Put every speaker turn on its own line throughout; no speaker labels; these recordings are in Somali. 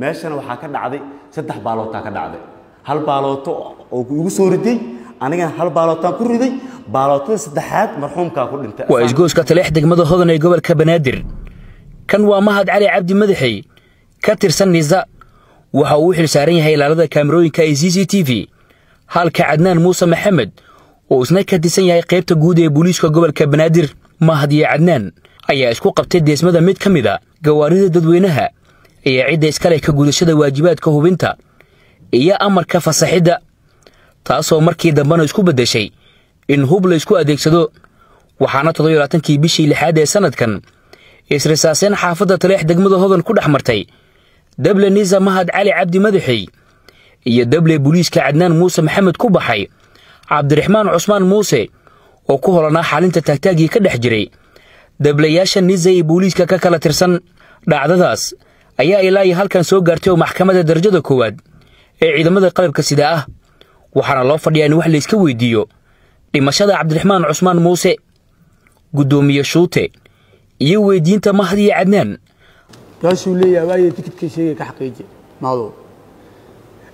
meeshana waxaa ka dhacday saddex baalootaa ka dhacday. Hal baalooto oo igu soo riday anigana hal baalootaan ku riday baalootada saddexaad marxuumkaa ku dhintay.
Waa isgooska taleex degmada hodan ee gobolka banaadir. Kan waa mahad cali cabdi madaxey ka tirsan nisa waxa uu u xil saaran yahay ilaalada kaamirooyinka ee c c t v. Halka cadnaan muuse maxamed oo isna ka tirsan yahay qaybta guud ee booliiska gobolka banaadir mahad iyo cadnaan ayaa isku qabtay deesmada mid ka mid a gawaarida dadweynaha iyo cidda iskaleh ka gudashada waajibaadka hubinta iyo amarka fasaxidda taasoo markii dambena isku beddeshay in hub la ysku adeegsado. Waxaana toddobaatankii bishii lixaad ee sannadkan israsaaseen xaafadda taleex degmada hodan ku dhex martay dable nisa mahad cali cabdi madaxey iyo dable booliiska cadnaan muuse maxamed ku baxay cabdiraxmaan cusmaan muuse oo ku holanaa xalinta taagtaagii ka dhex jiray. Dablayaasha nisa iyo booliiska ka kala tirsan dhacdadaas ayaa ilaa iyo halkan soo gaartay oo maxkamadda darajada koowaad ee ciidamada qalabka sida ah. Waxaana loo fadhiyaa in wax layska weydiiyo dhimashada cabdiraxmaan cusmaan muuse guddoomiye shuute iyo weydiinta mahad iyo cadnaan.
Kaasuu leeyahay waayo tikidka sheegay ka xaqiiji maado.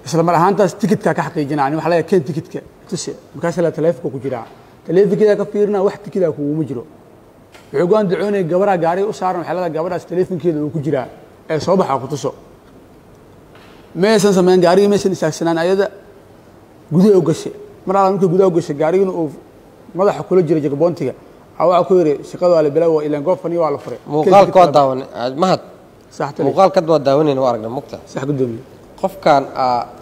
Isla mar ahaantaas tikidkaa ka xaqiijina ani waxa leeyahay keen tikidka. Tusi markaas taleefonka ku jiraa taleefonkeeda ka fiirina wax tikidaa kuguma jiro. Wuxuu go'aan dacoonaya gabaraa gaariga u saaran leedahay gabadhaas taleefonkeeda uu ku jiraa ee soo baxaa ku tuso maysan sameyn gaarigii maysan istaagsanaan ayada gudaha u gashay. Mar alla markii gudaha u gashay gaarigina uu madaxa kula jiray jagboontiga. Waxaa ku yidhi shaqada waa la bilaabo ilaan goofani waa la furay.
Muuqaalka waa daawan mahad
tale
muuqaalkad waa daawanayna waa aragna mugta
sax gudoomiye
qofkan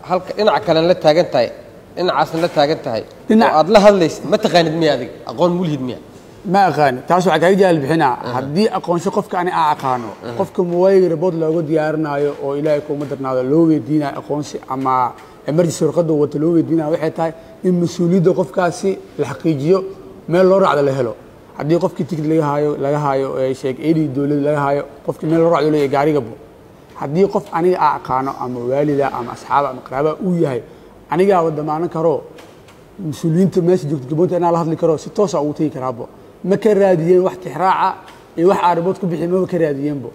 halka dhinaca kalen la taagan tahay dhinacaasna la taagan tahay
Dhinac-
oo aad la hadlaysid ma taqaanid miya adig aqoon mulhid miya
ma aqaani taas waxaa kaaga jaahil bixinaa haddii aqoonsho qofka ani aan aqaano qofka muwaayig report looga diyaarinaayo oo ilaahay kuma darnaado loo weydiinayo aqoonsi ama emergency warqadda uu wata loo weydiinayo waxay tahay in mas'uuliyadda qofkaasi la xaqiijiyo meel loo raacdo la helo haddii qofkii tikid laga haayo laga haayo ee sheeg eedii dowladda laga haayo qofkii meel loo raacdo leeyahay gaarigabo haddii qof aniga aan aqaano ama waalida ama asxaaba ama qaraabaa uu yahay anigaaba damaanan karo mas'uuliyiinta meesha joogta gaboonta inaan la hadli karo si toosa ugu tegi karaabo ma ka raadiyeen wax tixraaca iyo wax aaribood ku bixi maba ka raadiyeenbo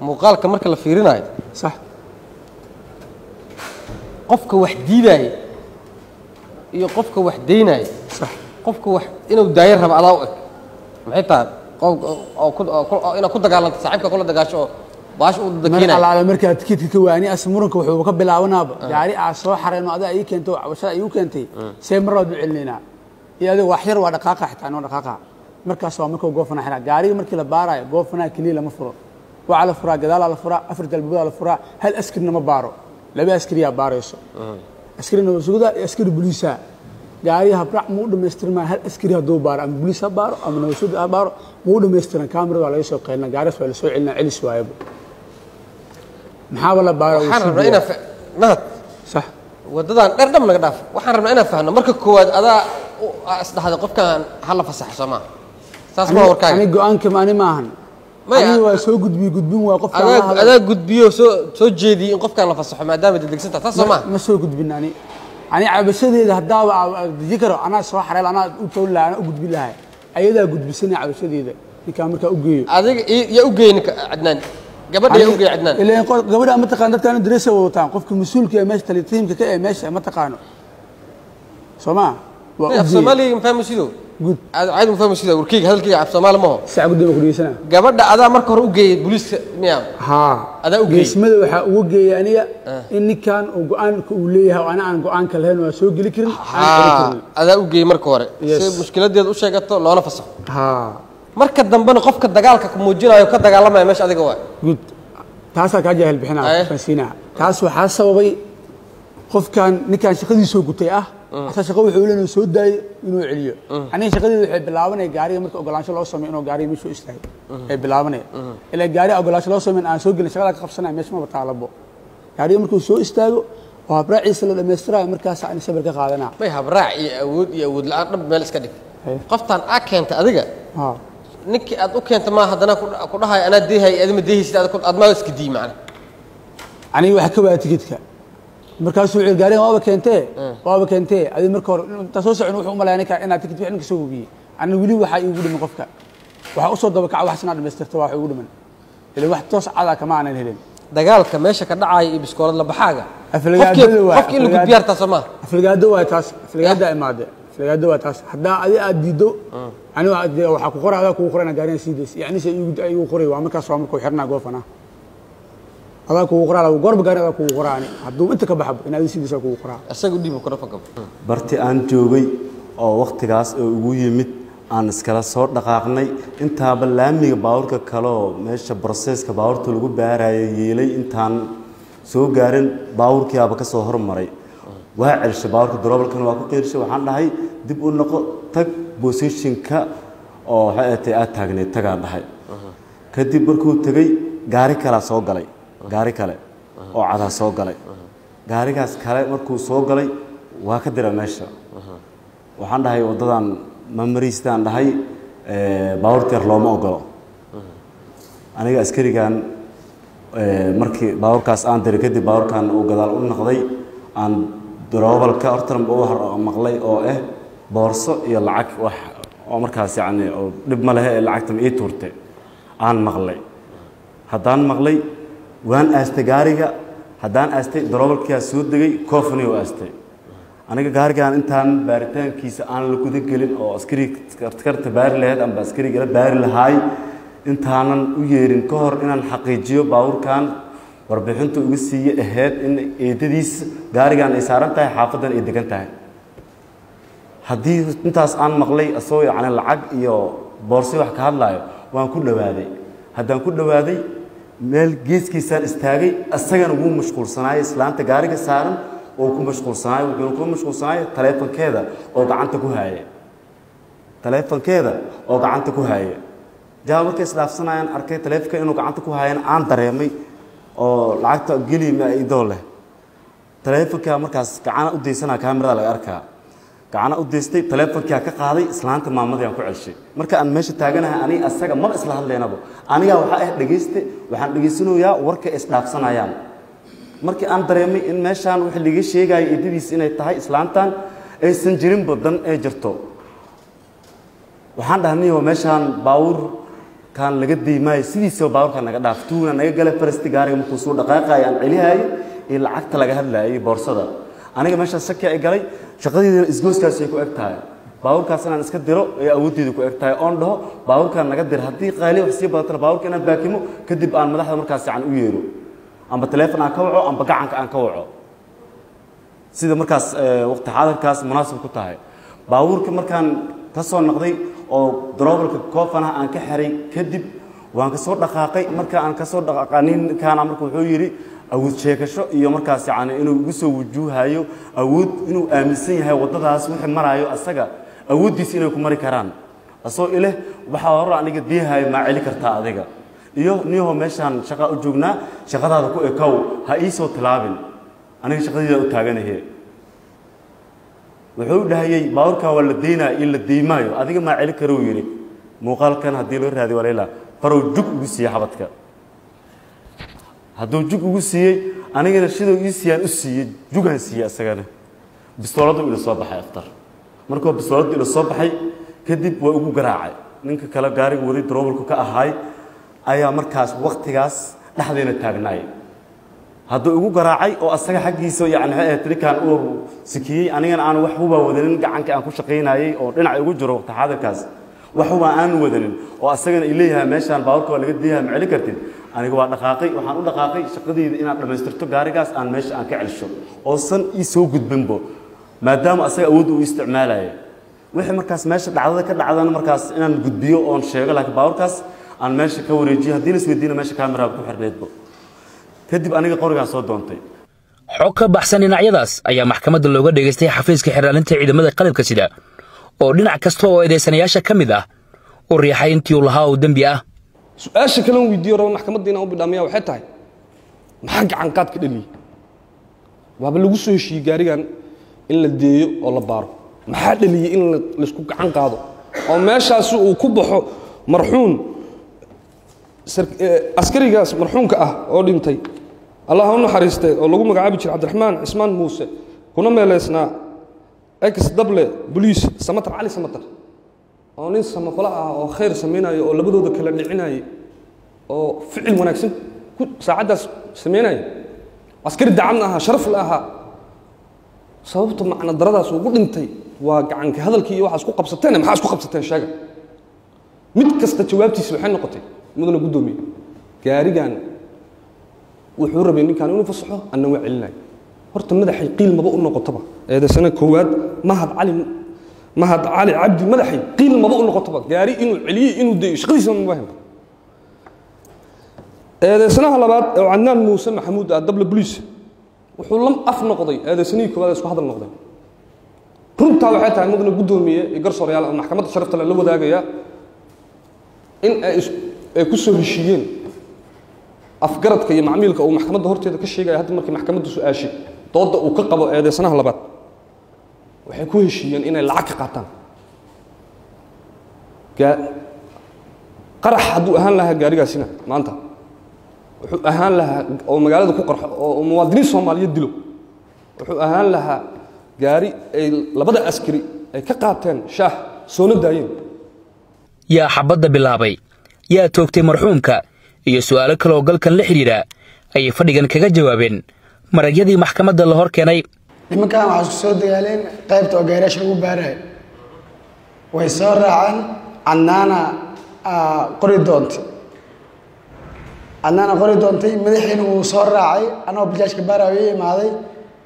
muuqaalka marka la fiirinayo.
Sax.
Qofka wax diidaaya iyo qofka wax daynaya
sax.
Qofka wax inuu daayo raba adaa u eg. Maxay tahay? Oo oo oo inaad ku dagaalanto saaxiibka kula dagaasho oo baash uu
mar
dakiinaya
alaala markaa tikidka ka waani as muranka wuxuuba ka bilaabanaaba. Gaari aa soo xareyno adaa ii keento cabashada iigu keentay. See mar labaad u celinaynaa iyo adiga wax yar waa dhaqaaqa xitaa inoo dhaqaaqa. Markaas waa markuu goofana xiraa gaariga markii la baarayo goofanaa keliya lama furo. Waxaa la furaa gadaalaa la furaa afar dalbadaa la furaa hal askarina ma baaro. Laba askariyaa baarayso. Askari nabadsuguda iyo askari boliisa gaariga habraac muu dhamaystirmaa hal askari hadduu baaro ama boliis ha baaro ama nabadsugud ha baaro muu dhamaystiran kaamirada waa laga soo qaylina gaarigas waa la soo celina celis waayaba maxaaba la baaro
mahad
sax.
Waddadan dher dham naga dhaaf. Waxaan rabnaa inaan fahno marka koowaad adaa isdhaxday qofkan hala fasaxo soo maa saas ma
ani
warkaaga.
go'aanka ani maahan. Ani waa soo gudbiye gudbin waa qofka
adaa gudbiyo soo soo jeediyey in qofkan la fasaxo maadaama dedegsan tahay. Saas soo maa
ma. soo gudbin ani. Ani cabashadeeda haddaaba aa- deji karo anaa soo xareel anaa u tooli lahaa anaa u gudbin lahay ayadaa gudbisanaya cabashadeeda. Ninkaa markaa u geeyo.
Adiga yaa u geeyey ninka cadnaan gabadha yaa cadnaan
ma taqaan dadkaana dareesa wadataan. Qofka mas'uulka ee meesha talitiimka ka ee meesha ma taqaano. Soo maa
gabadha adaa marka hore u geeyey booliiska miyaa
haa.
Adaa u geeyey?
geesmada waxaa uga geeyay aniga in ninkan uu go'aanka uu leeyahay oo ana aan go'aanka lahayn waa soo geli karin.
Adaa u geeyey marka hore. Si mushkiladeeda u sheegato loona fasaxo marka dambena qofka dagaalka ku muujinayo ka dagaalamaya meesha adiga waa
gud taasaa kaa jaahil bixinaa
Aye.
fahansiinaa taas waxaa sababay qofkan ninkan shaqadiisoo gutay ah asaa shaqo wuxuu leena soo daayo inuu celiyo. Aniga shaqadeeda waxay bilaabanaya gaariga marka ogolaansho loo sameeyo inuu gaariga meeshu istaago ay bilaabanaya ilaa gaariga ogolaansho loo sameyn aan soo gelin shaqada ka qabsanaya meesha maba taalabo gaariga markuu soo istaago oo habraaciisa la dhammaystirayo markaas aan sabir ka qaadanaa.
May habraac iyo awood iyo awood la'aan dhab meel iska dhig. Qoftaan aa keenta adiga. Ninkii aad u keenta maa haddana ku- dhahayo anaa deehay adima deehaysid aad maa iska dii macna.
Aniga waxa ka waaya tikidka markaasuu gaarigan waaba keentee? Waaba keentee? Adi marka hore intaa soo socon wuxuu u malaya ninka inaad tikid bixin ninka soo hubiyey. Aniga weli waxaa iigu dhiman qofka. Waxaa u soo daba kaca waxaas inaad dhamaystirta waa wax iigu dhiman. Ila wax toos cada kama aanan helin.
Dagaalka meesha ka dhacaya iyo biskoolad la baxaaga
Aflagaadada
qofkii
waa-
qofkii in la
aflagaad-
gudbiya hartaa soo maaha
aflagaado waa taas aflagaada imaade aflagaado waa taas. Haddaa adi aad diiddo aniga aad- dee waxaa ku qoray adaa kugu qorana gaarigan siidays yani se igu igu qoray waa markaas waa markuu xirnaa goofana adaa kugu qoraa goorba gaari adaa kugu qoraa ani hadduu inta ka baxbo in adi kugu qoraa.
Isaga u dhiiba microfonka
barti aan joogay oo wakhtigaas oo ugu yimid aan iskala soo dhaqaaqnay intaaba laamiga baabuurka kaleoo meesha broseska baabuurta lagu baaraya yeelay intaan soo gaarin baabuurkiiaba ka soo hormaray. Waa celshay baabuurka daroobalkana waa ku qeyrshay waxaan dhahay dib u noqo tag bosishinka oo waxay ahatay aad taagneed tagaa dhahay. Kadib markuu tegey gaari kalaa soo galay gaari kale oo cadaa soo galay. Gaarigaas kale markuu soo galay waa ka dira meesha. Waxaan dhahay waddadan mamariistaan dhahay baabuurta looma ogolo aniga askarigan markii baabuurkaas aan diray kadib baabuurkan uu gadaal u noqday aan daroobalka hortan u maqlay oo ah boorso iyo lacag wax oo markaas yacni dhib ma lehe ee lacagta ma ii tuurtay aan maqlay. Haddaan maqlay waan aastay gaariga haddaan aastay daroobalkiyaa soo degay koofani oo aastay. Aniga gaarigan intaan baaritaankiisa aan la guda gelin oo askari askarta baari lahayd amba askariga la baari lahaay intaanan u yeerin ka hor inaan xaqiijiyo baabuurkan warbixinta uga siiye ahayd in eedadiis gaarigan ay saaran tahay xaafadan ay degan tahay. Haddii intaas aan maqlay asagoo yacni lacag iyo boorsi wax ka hadlaayo waan ku dhowaaday haddaan ku dhowaaday meel geeskiisaan istaagay asagana wuu mashquulsanaayay islaanta gaariga saaran oo ku mashquulsanaay wuxuuna ku mashquulsanaay taleefankeeda oo gacanta ku haaya taleefankeeda oo gacanta ku haaya jawaab markay isdhaafsanayaan arkay taleefanka inuu gacanta ku haayana aan dareemay oo lacagta geli ma idoo leh. Taleefankaa markaas gacana u daysanaa kaamirada laga arkaa gacana u daystay taleefonkaa ka qaaday islaanta maamadii aan ku celshay marka aan meesha taaganahay aniga asaga maba isla hadlaynaba anigaa waxaa ah dhegayste waxaan dhegaysanayaa warka ay isdhaafsanayaan markii aan dareemay in meeshaan wax liga sheegaya eedadiis inay tahay islaantan aysan jirinba dan ay jirto. Waxaan dhahnay meeshaan baawurkan laga diimaayo sidiisaba baawurkan naga dhaaf naga gala farasti markuu soo dhaqaaqayo aan celihayo iyo lacagta laga hadlayay boorsada aniga meeshaas shaki ay galay shaqadeedina isgooskaasi ay ku eg tahay baawurkaas inaan iska diro ay awooddeeda ku eg oon dhaho baawurkan naga dir. Haddii qaali wax sii badatana baawurka inaan baakimo kadib aan madaxda markaas yacan u yeero. Amba taleefon aan ka waco amba gacanka aan ka waco. Sida markaas eh, waqti xaadirkaas munaasib ku tahay. Baabuurka markaan ka soo noqday oo daroobalka koofanaha aan ka xiray kadib waan ka dhaqaaqay. Marka aan ka soo dhaqaaqay ninkaana marka wuxuu yidhi awood sheekasho iyo markaas yacni inuu igu soo wujuuhayo awood inuu aaminsan yahay waddadaas wixii maraayo asaga awooddiisa inay ku mari karaan. Asoo ileh waxaa hore aniga diihayo maa celi kartaa adiga. Iyo niyahoo meeshaan shaqaa u joognaa shaqadaada ku ekow ha ii soo tilaabin. Aniga shaqadeeda u taaganahe wuxuu dhahayey baabuurkan waa la deynaa iyo la deymaayo adiga maa celi karou yidhi. Muuqaalkan haddii loo raadiy walayla farow jug ugu siiyey xabadka hadduu jug ugu siiyey anigana siduu ii siiyaan u siiyey jugaan siiyey isagana bistooladdu ila soo baxay aftar. Markuu bistooladdu ila soo baxay kadib waa ugu garaacay. Ninka kale gaariga weli daroobalku ka ahaay ayaa markaas waktigaas dhexdeena taagnaay hadduu igu garaacay oo asaga xaggiisa yani maxay ahayd sikiyey anigana aan waxuba wadanin gacanka aan ku shaqaynayey oo dhinac igu jiro waqti xaadirkaas waxuba aan wadanin oo asagana i leeyahay meeshaan baabuurka waa laga diiyaha ma celi kartid aniga waa dhaqaaqay waxaan u dhaqaaqay shaqadeyda inaan dhammaystirto gaarigaas aan meesha aan ka celsho. Oosan ii soo gudbinbo maadaama asaga awoodda uu isticmaalaya wixii markaas meesha dhacdada ka dhacdana markaas inaan gudbiyo oon sheego laakiin baabuurkaas aan meesha ka wareejiyo haddii la isweydiina meesha kaamiraaba ku xirneedbo kadib aniga qorigaan soo doontay.
Xog ka baxsan dhinacyadaas ayaa maxkamadda looga dhegaystay xafiiska xiraalinta ciidamada qalabka sida oo dhinac kasta oo eedaysanayaasha ka mid ah u riixay intii uu lahaa oo dembi ah
su'aasha kalen weydiiyo raba maxkamadda inaan u bidhaamiya waxay tahay maxaa gacan ka dhaliyey waaba lagu soo heshiiyey gaarigan in la deeyo oo la baaro. Maxaa dhaliyey in la- laysku gacan qaado? Oo meeshaasi uu ku baxo marxuun eh, askarigaas marxuunka ah oo dhintay. Allah u oo lagu magacaabi jiray cabdiraxmaan cismaan muuse kuna meeleysnaa ex dable boliis samatar cali samatar oo nin samafalo ah oo khayr samaynayo oo labadooda kala dhicinayay oo ficil wanaagsan saacaddaas samaynaya askari dacadna ahaa sharaf la ahaa sababta macna daradaas ugu dhintay waa gacanka hadalkii iyo waxaa isku qabsateen maxaa isku qabsateen sheega mid kasta jawaabtiisa waxay noqotay mudana guddoomiye gaarigan wuxuu rabay ninkaan inuu fasaxo anna waa celinaya horta madaxay qiil maba u noqotoba eedaysana koowaad mahad cali mahad cali cabdi madaxay qiil maba u noqotoba gaari inuu celiyey inuu dayo shaqadiisa maba hemba eedaysanaha labaad oo cadnaan muuse maxamuud ah dabla boliis wuxuu lam af noqday. Eedaysanihii koowaad isku hadal noqday. Runtaa waxay tahay mudana guddoomiye iyo garsoorayaal oo maxkamadda sharafta le la wadaagaya in ay ku soo heshiiyeen afgaradka iyo macmiilka uu maxkamadda horteeda ka sheegaya hadda markii maxkamadda su'aashay doodda uu ka qabo eedeysanaha labaad waxay ku heshiiyeen inay lacag ka qaataan qarax hadduu ahaan lahaa gaarigaasina maanta wuxuu ahaan lahaa oo magaalada ku qarxo oo muwaadiniin soomaaliyeed dilo wuxuu ahaan lahaa gaari ay labada askari ay ka qaateen shaah soona daayeen
yaa xabadda bilaabay yaa toogtay marxuumka iyo su'aalo kale oo galkan la xidhiidha ayay fadhigan kaga jawaabeen maragyadii maxkamadda la hor keenay
nimankan waxaa isku soo dagaaleen qaybta oo gaaraasha lagu baarayo way soo raaceen cadnaana aa, qori doontay. Cadnaana qori doontay madaxiina wuu soo raacay. Anagoo bajaajka baarayo ii imaaday.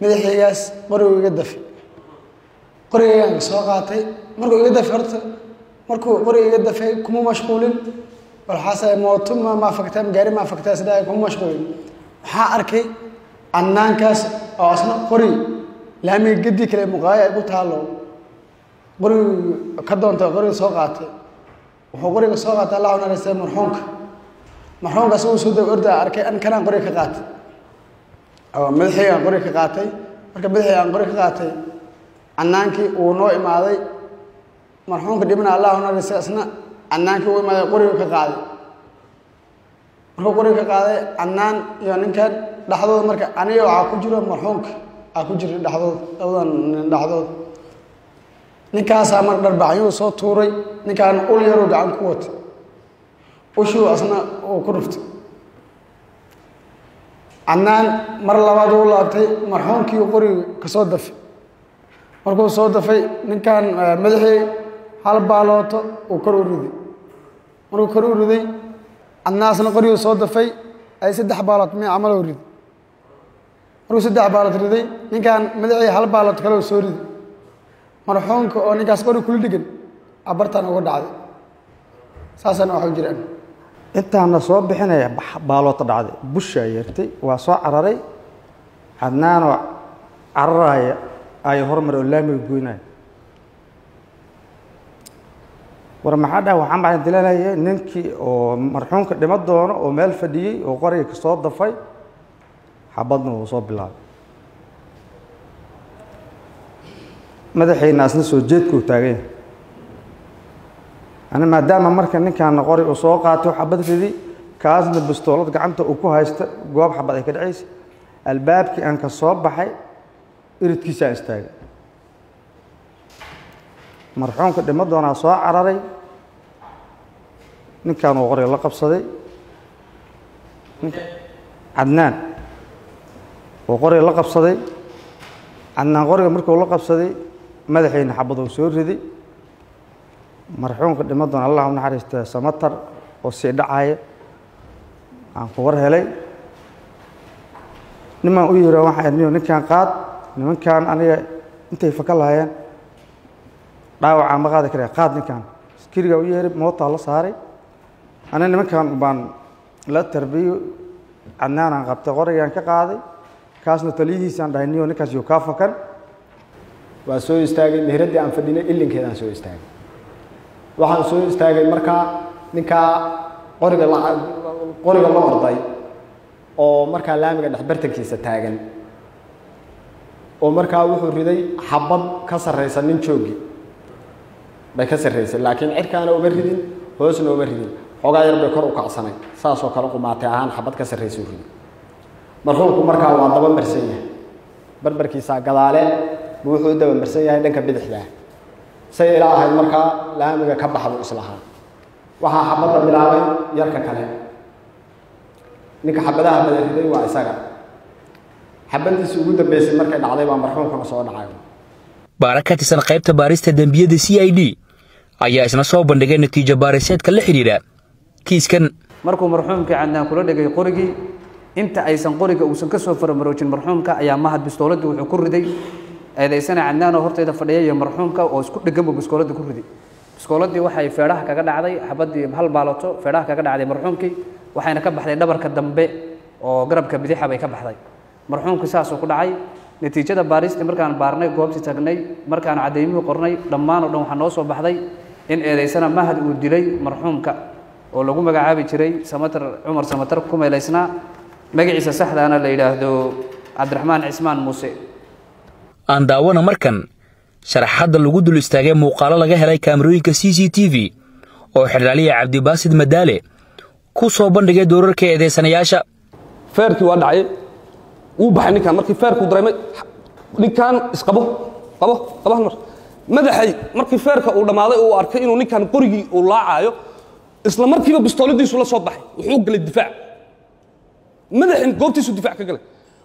Madaxaygaas qorigu iga dafay. Qorigaygaan soo qaatay. Markuu iga dafay horta markuu qoriga iga dafay kuma mashquulin. Walxaase mooto ma maafagtaa ma gaari maafagtaa sidaa kuma mashquulin. Waxaa arkay cadnaankaas oo asna qori laamiga gedi kale muqaayo ay ku taalo qorigu ka doontay qoriga soo qaatay. Wuxuu qoriga soo qaatay allah u naxariistay marxuumka marxuumkaas uu soo orda arkay an qoriga ka qaatay. Madaxaygaan qoriga ka qaatay. Marka madaxaygaan qoriga ka qaatay cannaankii uu noo imaaday marxuumka dhibna allah u naxariistay isna cannaankii uu imaaday qoriga ka qaaday. Markuu qoriga ka qaaday cannaan iyo ninkan dhexdooda marka aniga waxaa ku jiro marxuumka aa ku jira dhexdooda labadan nin dhexdooda ninkaasaa mar dharbaaxyuu soo tuuray ninkaan ul yaruu gacan ku watay. Ushuu asna uu ku dhuftay cannaan mar labaad uu laabtay marxuumkii uu qoriga ka soo dafay. Markuu soo dafay ninkan eh, madaxii hal baalooto uu kor u riday. Markuu kor u riday cadnaasna qoriguu soo dafay ay saddex baalood mi camaloo riday markuu saddex baalood riday ninkan madaxii hal baalood kale soo riday. Marxuumka oo ninkaas qori kula dhigan abartan uga dhacday. Saasana waxa jiraan
intaana soo bixinaya baaloota dhacday. Bushaa yeertay waa soo cararay. Cadnaanoo cararaya ay hormar oo laamiga goynaya war maxaa dhaha waxaan baan dilanaya ninkii oo marxuumka dhimo doono oo meel fadhiyey oo qoriga ka soo dafay xabadna wuu soo bilaabay madaxayna asna soo jeedkuu taagan yahay ana maadaama marka ninkaana qori uu soo qaatay oo xabad ridi kaasna bastoolad gacanta uu ku haysta goob xabad ay ka dhacaysa albaabkii aan ka soo baxay iridkiisaan istaagay marxuumka dhimo doonaa soo cararay ninkaan uu qoriga la qabsaday cadnaan uu qoriga la qabsaday. Cadnaan qoriga markuu la qabsaday madaxayna xabad uu soo riday. Marxuumka dhimo doona allah u naxariista samatar oo sii dhacaya aan ku war helay. Nimaan u yiri waxaa idhi ninkan qaad nimankan aniga intay faka lahayeen dhaawacaa ma qaadi karaya qaad ninkan askarigaa u yeeray mootaa la saaray. Aniga nimankan baan la tarbiyo. Cadnaanaan qabtay qorigaan ka qaaday kaasna taliyihiisaan dhahay niyo ninkaas yuu kaa fakan
waa soo istaagay mehraddii aan fadhinay ilinkeedaan soo istaagay. Waxaan soo istaagay markaa ninkaa qoriga qoriga la orday oo markaa laamiga dhexbartankiisa taagan. Oo markaa wuxuu riday xabad ka sarraysa nin joogi. Bay ka sarraysay laakiin cirkaana uma ridin hoosna uma ridin. Xoogaa yar bay kor u kacsanay saasoo kale qumaatay ahaan xabad ka sarraysa u riday marxuumku markaa waa daba marsan yahay. Barbarkiisaa gadaale buu wuxuu u daba marsan yahay dhanka bidixdaa say ila ahayd markaa laamiga ka buu islahaa waxaa xabadda bilaabay yarka kale. Ninka xabadaha badan riday waa isaga. Xabadiisii ugu dambeysay markay dhacday baa marxuumkana soo dhacay.
Baara ka tirsan qaybta baarista dembiyada c i d ayaa isna soo bandhigay natiijo baariseedka la xidhiidha kiiskan.
Markuu marxuumkii cadnaan kula dhegay qorigii inta aysan qoriga uusan ka soo faramaroojin marxuumka ayaa mahad bistooladii wuxuu ku riday. Eedaysana cadnaan oo horteyda fadhiya iyo marxuumka oo isku dheganbu biskooladii ku riday. Biskooladii waxay feedhaha kaga dhacday xabadii hal baalato feedhaha kaga dhacday marxuumkii waxayna ka baxday dhabarka dambe oo garabka bidixa bay ka baxday. Marxuumkii saasuu ku dhacay. Natiijada baaristii markaan baarnay goobtii tagnay markaan cadaymuhu qornay dhammaan oo dhan waxaa noo soo baxday in eedaysana mahad uu dilay marxuumka oo lagu magacaabi jiray samatar cumar samatar ku meelaysnaa magaciisa saxdaana la yidhaahdo cabdiraxmaan cismaan muuse.
Aan daawana markan sharaxadda lagu dul istaagay muuqaalo laga helay kaamarooyinka c c t v oo xidhaaliya cabdibaasid madaale ku soo bandhigay doorarka eedaysanayaasha
feerkii waa dhacay. Wuu baxay ninkaan. Markii feerkuu dareemay ninkaan isqabo qabo qabo hal mar madaxay markii feerka uu dhammaaday uu arkay inuu ninkaan qorigii uu laacaayo isla markiiba bistooladiisu la soo baxay. Wuxuu galay difaac madaxin goobtiisu difaac ka galay.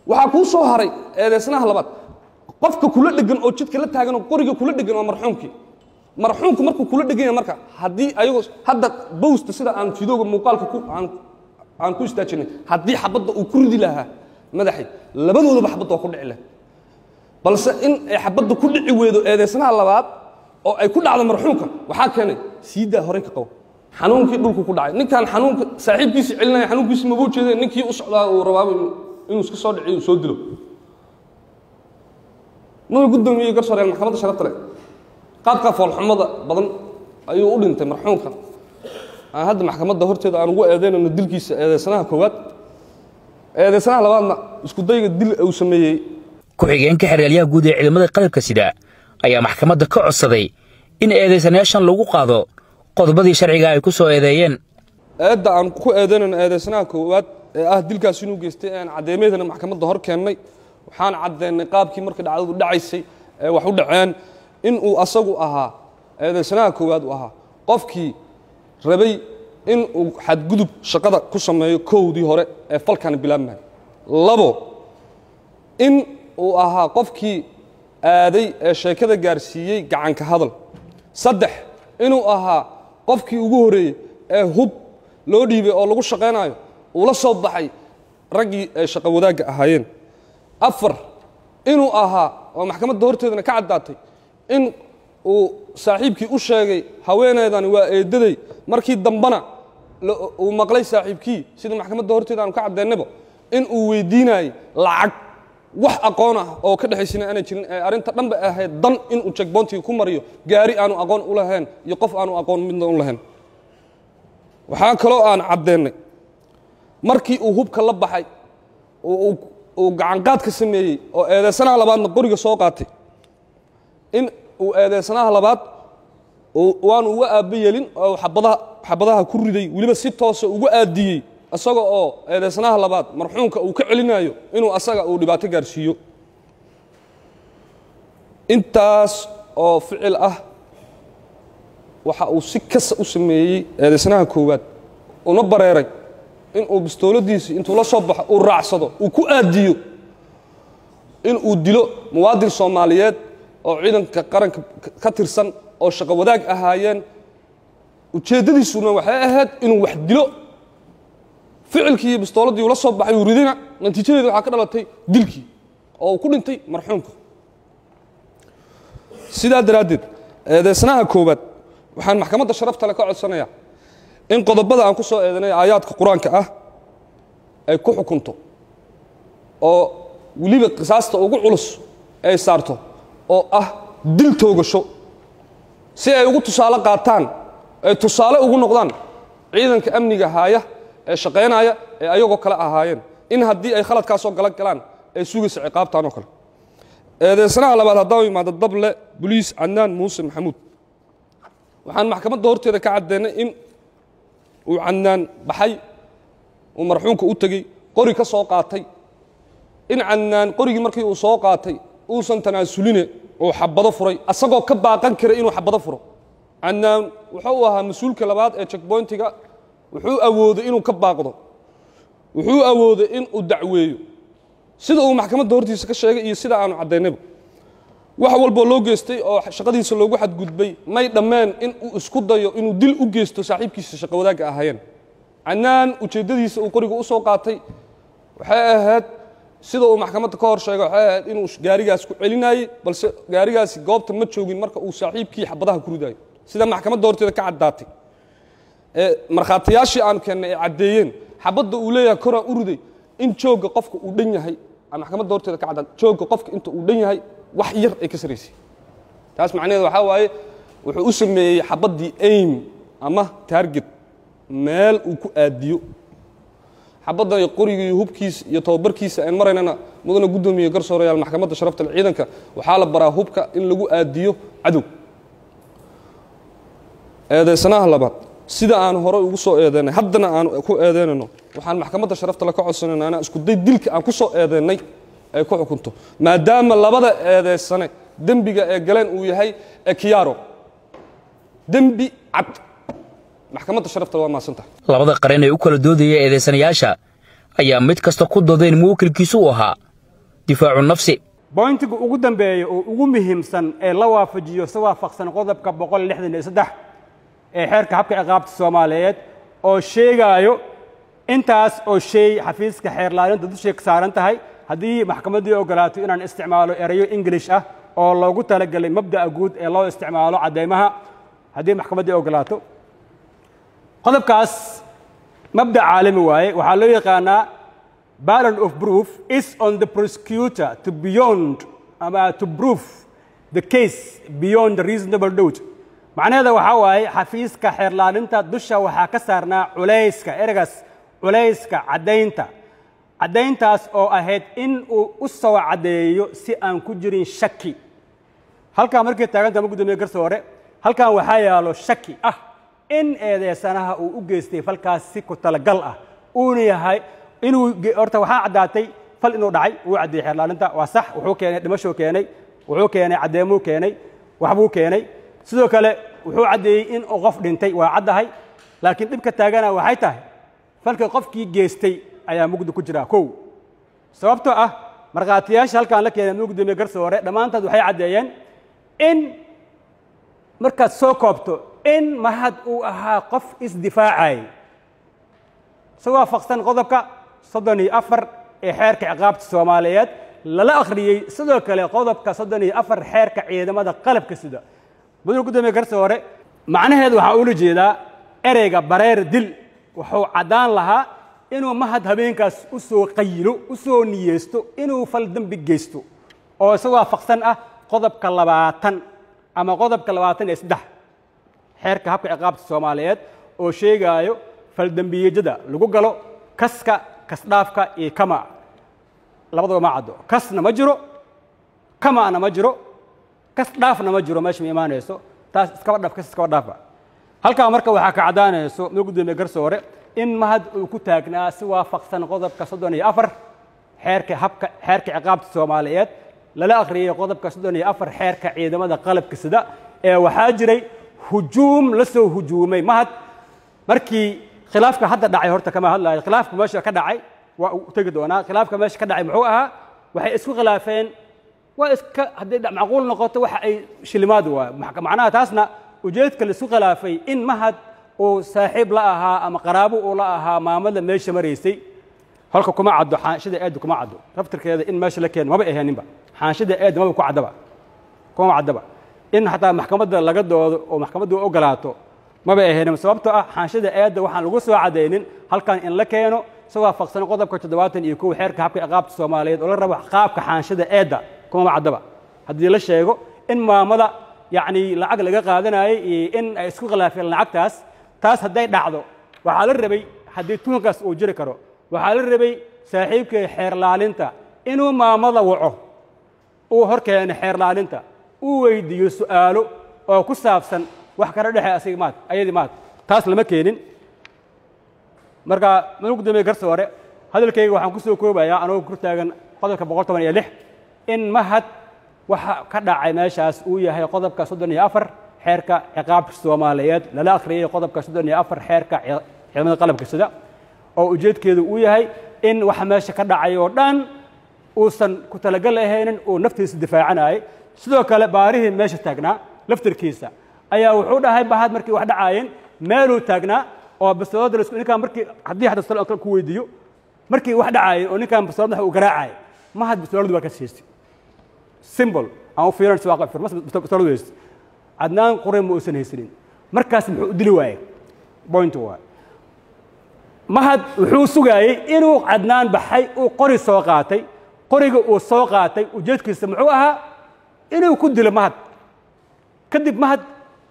Waxaa kuu soo haray eedeysanaha labaad qofka kula dhegan oo jidka la taagan oo qoriga kula dhegan waa marxuumkii marxuumku markuu kula dhegan yahay marka haddii ayagoo hadda bowsta sida aan fidooga muuqaalka ku aan ku istaajinay haddii xabadda uu ku ridi lahaa madaxay labadoodaba xabadda waa ku dhici lahay balse in ay xabadda ku dhici weydo eedeysanaha labaad oo ay ku dhacdo marxuumka waxaa keenay siidaa horey ka qabo xanuunkii dhulku ku dhacay. Ninkaan xanuunka saaxiibkiisii celinaya xanuunkiisi mabuu jeedeen ninkii u socdaa uu rabaaba inuu iska soo dhiciyo uu soo dilo. Muna guddoomiyey garsooreel maxkamadda sharafta leh qaabka foolxumada badan ayuu u dhintay marxuumka aan hadda maxkamadda horteeda aan ugu eedeynayno dilkiisa eedeysanaha koowaad. Eedeysanaha labaadna isku dayga dil uu sameeyey.
Ku-xigeenka xeraalyaha guud ee ciidamada qalabka sida ayaa maxkamadda ka codsaday in eedaysanayaashan lagu qaado qodobadii sharciga ay ku soo eedeeyeen.
Eedda aan ku eedeynayno eedeysanaha koowaad ee ah dilkaas inuu geystay aan caddeemaydana maxkamadda hor keennay waxaan caddeennay qaabkii markii dhacdadu dhacaysay ee wax u dhaceen in uu asagu ahaa eedeysanaha koowaad uu ahaa. Qofkii rabay in uu xadgudub shaqada ku sameeyo kowdii hore ee falkani bilaabmay. Labo in uu ahaa qofkii aaday ee sheekada gaarsiiyey gacanka hadal. Saddex inuu ahaa qofkii ugu horreeyey ee hub loo dhiibay oo lagu shaqaynayo uu la soo baxay raggii ay shaqo wadaagga ahaayeen. Afar inuu ahaa oo maxkamadda horteedana ka caddaatay in uu saaxiibkii u sheegay haweeneedani waa eedaday markii dambana uu maqlay saaxiibkii sida maxkamadda horteeda aanu ka caddeennaba in uu weydiinayey lacag wax aqoon ah oo ka dhexaysina aanay jirin ee arrinta dhanba ahayd dan inuu jegboontiga ku mariyo gaari aanu aqoon u lahayn iyo qof aanu aqoon midna u lahayn. Waxaa kaloo aan caddeennay markii uu hubka la baxay uu gacanqaadka sameeyey oo eedeysanaha labaadna qoriga soo qaatay in uu eedeysanaha labaad waanu uga yelin oo abadaha xabadaha ku riday weliba si toosa ugu aadiyey isaga oo eedeysanaha labaad marxuumka uu ka celinayo inuu asaga uu dhibaato gaarsiiyo. Intaas oo ficil ah waxa uu si kasa u sameeyey eedeysanaha koowaad. Una bareeray in uu bistooladiisii intuu la soo baxo uu raacsado uu ku aadiyo in uu dilo muwaadin soomaaliyeed oo ciidanka qaranka ka tirsan oo shaqo wadaag ahaayeen. Ujeeddadiisuna waxay ahayd inuu wax dilo ficilkii bistooladii uu la soo baxay uu ridina natiijadeeda waxaa ka dhalatay dilkii oo uu ku dhintay marxuumka sidaa daraaddeed eedeysanaha koowaad waxaan maxkamadda sharafta le ka codsanayaa in qodobada aan ku soo eedanay aayaadka qur'aanka ah ay ku xukunto oo weliba qisaasta ugu culus ay saarto oo ah dil toogasho. Si ay ugu tusaale qaataan ay tusaale ugu noqdaan ciidanka amniga haaya ee shaqaynaya ee ayagoo kale ahaayeen. In haddii ay khaladkaasoo gala galaan ay sugaysa ciqaabtaan oo kale. Eedeysanaha labaad haddaan imaado dable boliis cadnaan muuse maxamuud. Waxaan maxkamadda horteeda ka caddeennay in uu cadnaan baxay uu marxuumka u tegey qori ka soo qaatay. In cadnaan qorigii markii uu soo qaatay uusan tanaasuline uu xabado furay asagoo ka baaqan kara inuu xabado furo. Cadnaan wuxuu ahaa mas'uulka labaad ee checkboyntiga wuxuu awooday inuu ka baaqdo. Wuxuu awooday in uu dacweeyo. Sida uu maxkamadda hortiisa ka sheegay iyo sida aanu caddaynayba. Wax walboo loo geystay oo shaqadiisa loogu xadgudbay may dhammeen in uu isku dayo inuu dil u geysto saaxiibkiisa shaqo wadaagga ahaayeen. Cadnaan ujeeddadiisa uu qoriga u soo qaatay waxay ahayd sida uu maxkamadda ka hor sheegay waxay ahayd inuu gaarigaas ku celinayey balse gaarigaasi goobta ma joogin marka uu saaxiibkii xabadaha ku ridayo sida maxkamadda horteeda ka caddaatay ee markhaatiyaashii aanu keennay ay caddeeyeen xabadda uu leeyahay koraa u riday in joogga qofka uu dhan yahay maxkamadda horteeda ka caddaatay joogga qofka inta uu dhan yahay wax yar ay ka saraysay taas macnaheedu waxaa waaye wuxuu u sameeyey xabaddii aim ama target meel uu ku aadiyo. Xabaddan iyo hubkiisa iyo tababarkiisa aan maraynana mudana guddoomiye garsoorayaal maxkamadda sharafta ciidanka waxaa la baraa hubka in lagu aadiyo cadow. Eedaysanaha labaad sida aan horey ugu soo eedeynay haddana aan ku eedeynayno waxaan maxkamadda sharafta le ka codsanayna inaan isku day dilka aan ku soo eedeynay ay ku xukunto. Maadaama labada eedeysane dembiga ee galeen uu yahay ekiyaaro dembi cad. Maxkamadda sharafta waa mahadsantahay
labada qaran ee u kala doodaya eedaysanayaasha ayaa mid kasta ku doodayn muwakilkiisu u ahaa difaacu nafsi.
Boyntiga ugu dambeeya oo ugu muhiimsan ee la waafajiyo si waafaqsan qodobka boqol lixdan iyo saddex ee xeerka habka ciqaabta soomaaliyeed oo sheegaayo intaas oo shay xafiiska xeerlaalinta dushay ka saaran tahay haddii maxkamaddii ogolaato inaan isticmaalo erayo ingilish ah oo loogu talagelay mabda'a guud ee loo isticmaalo caddaymaha haddii maxkamaddii ogolaato. Qodobkaas mabda caalami waaye waxaa loo yaqaanaa burden of proof is on the prosecutor to beyond ama to prove the case beyond reasonable doubt macnaheeda waxaa waaye xafiiska xeerlaalinta dusha waxaa ka saarnaa culayska eragaas culayska caddaynta. Caddayntaas oo ahayd in uu u soo caddeeyo si aan ku jirin shaki. Halkaa markay taaganta ma gudoomiye garsoore halkan waxaa yaalo shaki ah in eedeysanaha uu u geystay falkaas si ku talagal ah. Uuna yahay inuu horta waxaa caddaatay fal inuu dhacay wuu caddeeyey xeerlaalinta. Waa sax wuxuu keenay dhimashuu keenay wuxuu keenay caddeemuu keenay waxbuu keenay sidoo kale wuxuu caddeeyey in uu qof dhintay waa caddahay laakiin dhibka taagana waxay tahay falka qofkii geystay ayaa mugdi ku jira kow. Sababtoo ah markhaatiyaasha halkaan la keenay mugdoomiye garsoore dhammaantood waxay caddeeyeen in markaad soo koobto in mahad uu ahaa qof isdifaacay. Si waafaqsan qodobka soddon iyo afar ee xeerka ciqaabta soomaaliyeed lala akhriyey sidoo kale qodobka soddon iyo afar xeerka ciidamada qalabka sida mudane gudoomiye garsoore macnaheedu waxaa ula jeedaa ereyga bareer dil wuxuu caddaan lahaa inuu mahad habeenkaas u soo qayilo u soo niyeysto inuu fal dembi geysto oo si waafaqsan ah qodobka labaatan ama qodobka labaatan iyo saddex. Xeerka habka ciqaabta soomaaliyeed oo sheegaayo faldembiyejada lagu galo kaska kasdhaafka iyo kama. Labadaba ma caddo. Kasna ma jiro kamana ma jiro kas dhaafna ma jiro meesha ma imaanayso taas iskaba dhaaf kas iskaba dhaafa halkaa marka waxaa ka caddaanayso mid gudoomiye garsoore in mahad uu ku taagnaa si waafaqsan qodobka soddon iyo afar xeerka habka xeerka ciqaabta soomaaliyeed lala akhriyey qodobka soddon iyo afar xeerka ciidamada qalabka sida ee waxaa jiray hujuum la soo hujuumay mahad. Markii khilaafka hadda dhacay horta kama hadlayo khilaafka meesha ka dhacay waa u tegi doonaa khilaafka meesha ka dhacay muxuu ahaa waxay isku khilaafeen waa iska hadday macquul noqoto waxa ay shilimaad waa. Macnaha taasna ujeedka la isku khilaafay in mahad uu saaxiib la ahaa ama qaraabo uu la ahaa maamada meesha maraysay halka kuma caddo xaanshida eedda kuma caddo. Raftirkeeda in meesha la keeno maba aheeninba xaanshida eedda maba ku caddaba. Kuma caddaba. In xataa maxkamadda laga doodo oo maxkamaddu ogolaato maba aheenin sababtoo ah xaanshida eedda waxaan lagu soo caddaynin halkan in la keeno si waafaqsan qodobka toddobaatan iyo kow xeerka habka ciqaabta soomaaliyeed oo la rabo qaabka xaanshida eedda kumaba caddaba. Haddii la sheego in maamada yacni lacag laga qaadanayay iyo in ay isku khilaafeen lacagtaas taas hadday dhacdo waxaa la rabay haddii tuunkaas uu jiri karo waxaa la rabay saaxiibkii xeerlaalinta inuu maamada waco uu hor keeno xeerlaalinta uu weydiiyo su'aalo oo ku saabsan wax kala dhexe asiga maad ayadii maad. Taas lama keenin. Marka manu gudoomiye garsoore hadalkayga waxaan ku soo koobayaa anoo ku taagan qodobka boqol toban iyo lix in mahad waxa ka dhacay meeshaas uu yahay qodobka soddon iyo afar xeerka ciqaabta soomaaliyeed. Lala akhriyey qodobka soddon iyo afar xeerka ciidamada qalabka sida. Oo ujeedkeedu uu yahay in waxa meesha ka dhacay oo dhan uusan ku talagal ahaynin uu naftiisa difaacanayay sidoo kale baarihii meesha taagnaa laftarkiisa ayaa wuxuu dhahay bahad markii wax dhacaayeen meeluu taagnaa oo bastoolada la isku ninkaan markii haddii xataa sal ku weydiiyo markii wax dhacaayeen oo ninkaan waxa uu garaacayay mahad bastooladu waa ka siistay symbol. Aan u fiiran siwaaq firmas bastooladu haystay cadnaan qure ma uusan haysanin. Markaas muxuu u dili waayey. Point waa mahad wuxuu sugaayey inuu cadnaan baxay uu qori soo qaatay. Qoriga uu soo qaatay ujeedkiisa muxuu ahaa? Inuu ku dilo mahad. Kadib mahad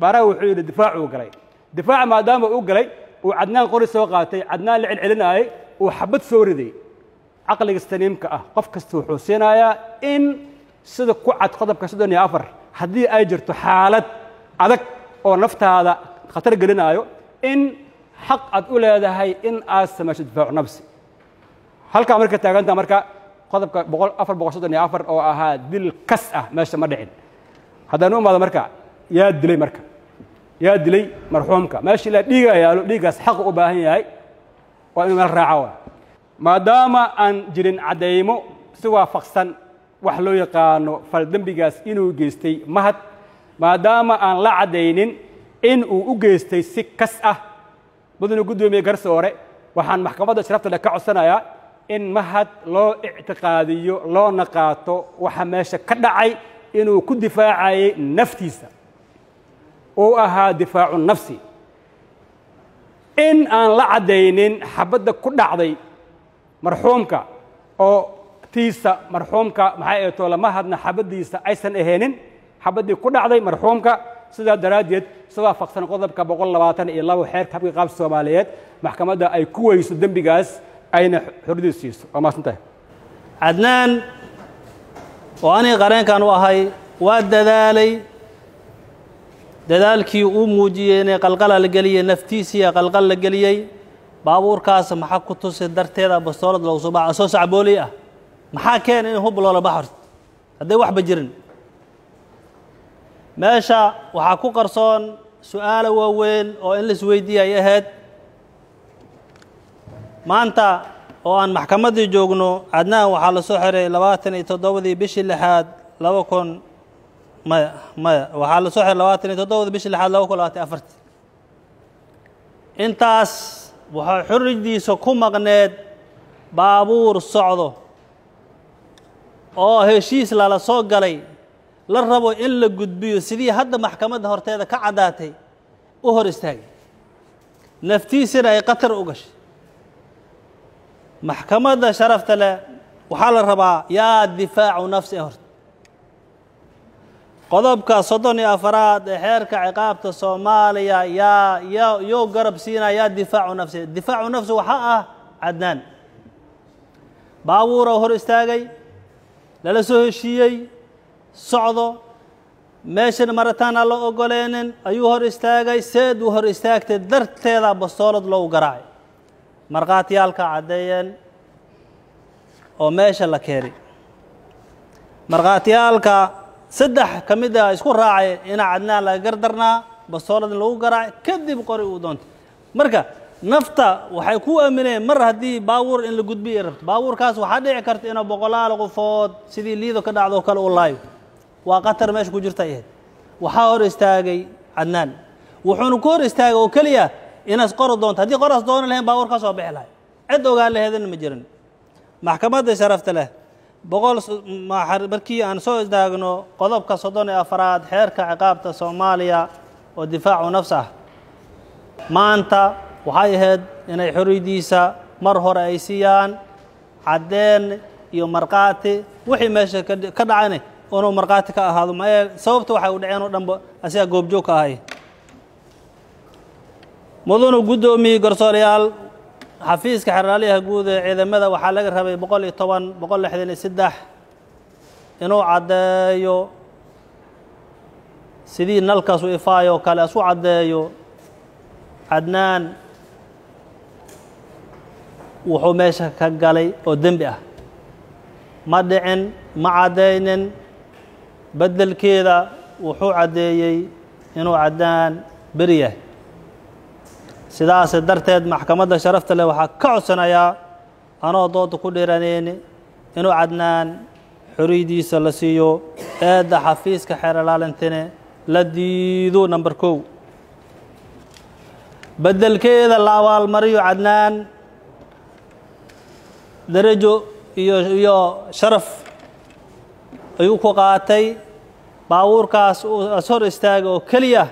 baaraha wuxuu yidhi difaacuu galay. Difaaca maadaama uu galay uu cadnaan qori soo qaatay cadnaan la celcelinaayey uu xabad soo riday. Caqliga saniimka ah qof kasta wuxuu siinayaa in sida ku cad qodobka soddon iyo afar haddii ay jirto xaalad adag oo naftaada khatar gelinaayo in xaq aad u leedahay in aad samayso difaacu nafsi. Halkaa marka taaganta marka qodobka boqol afar boqol soddon iyo afar oo ahaa dil kas ah meesha ma dhicin. Haddaan u imaado marka yaa dilay marka yaa dilay marxuumka. Meesha ilaa dhiiga yaalo dhiiggaas xaq u baahan yahay waa inuu meel raaca maadaama aan jirin caddaymo si waafaqsan wax loo yaqaano faldembigaas inuu geystay mahad maadaama aan la caddaynin in uu u geystay si kas ah. Mudane guddoomiye garsoore waxaan maxkamadda sharafta leh ka codsanayaa in mahad loo ictiqaadiyo loona qaato waxa meesha ka dhacay inuu ku difaacayay naftiisa. Uu ahaa difaacu nafsi. In aan la caddaynin xabadda ku dhacday marxuumka oo tiisa marxuumka maxay eeto lama hadna xabaddiisa aysan ahaynin xabaddii ku dhacday marxuumka sidaa daraaddeed si waafaqsan qodobka boqol labaatan iyo labo xeerka habka qaabka soomaaliyeed maxkamadda ay ku weyso dembigaas ayna xorriyadiis siiso. Waa maasantahay
cadnaan oo aniga qareenkan u ahay waa dadaalay. Dadaalkii uu muujiyey inay qalqala la geliyey naftiisiiya qalqal la geliyey baabuurkaas maxaa ku tusi darteeda bastoolad loogu soo baxa soo sacbooley ah maxaa keena in hub loola baxo? Hadday waxba jirin. Meesha waxaa ku qarsoon su'aalo waaweyn oo in la isweydiiye ay ahayd maanta oo aan maxkamaddii joogno cadnaan waxaa la soo xiray labaatan iyo toddobadii bishii lixaad laba kun maya maya waxaa la soo xiray labaatan iyo toddobadii bishii lixaad laba kun labaatan afarti intaas waxaa xuridiisa ku maqneed baabuur socdo oo heshiis lala soo galay la rabo in la gudbiyo sidii hadda maxkamadda horteeda ka caddaatay u hor istaagay. Naftiisina ay khatar u gashay. Maxkamadda sharafta leh waxaa la rabaa yaa difaacu nafsi horta. Qodobka soddon iyo afaraad ee xeerka ciqaabta soomaaliya yaa yaa yoo garab siinaya yaa difaacu nafsi. Difaacu nafsi waxaa ah cadnaan baabuura hor istaagay lala soo heshiiyey socdo meeshana maritaan aan la ogoleynin ayuu hor istaagay seed uu hor istaagtay darteeda bastoolad loogu garaacay. Markhaatiyaalka caddeeyeen oo meesha la keenay markhaatiyaalka saddex ka mid a isku raacay inaa cadnaan laga gardarnaa bastoolad in lagu garaacay kadib qori uu doontay. Marka nafta waxay ku aamineen mar haddii baabuur in la gudbiya rabto baabuurkaas waxaa dhici karta inuu boqolaal qofood sidii liido ka dhacdo kale u laayo. Waa qatar meesha ku jirta ahayd waxaa hor istaagay cadnaan wuxuuna ku hor istaagay oo keliya inaas qoro doonto haddii qoraas dooni lahayn baabuur ka soo bixi lahay. Cid ogaan laheedana ma jirin. Maxkamadda sharafta leh boqol markii aan soo istaagno qodobka soddon iyo afaraad xeerka ciqaabta soomaaliya oo difaacu nafs ah. Maanta waxay ahayd inay xoriydiisa mar hore ay siiyaan caddeen iyo markhaati. Wixii meesha ka dhacayna inuu markhaati ka ahaado ma ee sababta waxay u dhaceen oo dhanba asigaa goobjoog ka ahay. Mudanu guddoomiye garsoolayaal xafiiska xeraalyaha guud ee ciidamada waxaa laga rabay boqol iyo toban boqol lixdan iyo saddex inuu caddeeyo sidii nalkaas u ifaayo kale asu caddeeyo cadnaan wuxuu meesha ka galay oo dembi ah. Ma dhicin ma caddaynin beddelkeeda wuxuu caddeeyey inuu cadnaan beri yahay. Sidaas darteed maxkamadda sharafta leh waxaa ka codsanayaa anoo dooda ku dhiranayni inuu cadnaan xoriydiisa la siiyo eedda xafiiska xeer ilaalintine la diido number kow. Beddelkeeda la abaalmariyo cadnaan darajo iyo iyo sharaf ayuu ku qaatay. Baabuurkaas uu as hor istaaga oo keliya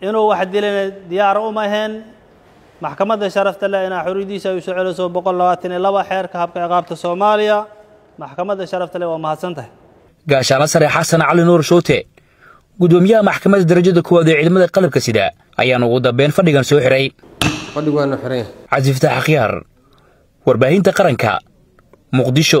inuu wax dilana diyaar uma ahayn maxkamadda sharafta leh inaa xoriydiisa ay u soo celiso boqol labaatan iyo laba xeerka habka ciqaabta soomaaliya. Maxkamadda sharafta leh waa mahadsan tahay
gaashaano sare xasan cali nuur shoote gudoomiyaha maxkamadda darajada koowaad ee ciidamada qalabka sida ayaan ugu dambeyn fadhigan soo xiray warbaahinta qaranka muqdisho